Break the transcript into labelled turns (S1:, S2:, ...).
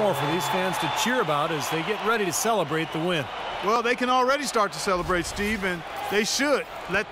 S1: more for these fans to cheer about as they get ready to celebrate the win.
S2: Well, they can already start to celebrate, Steve, and they should let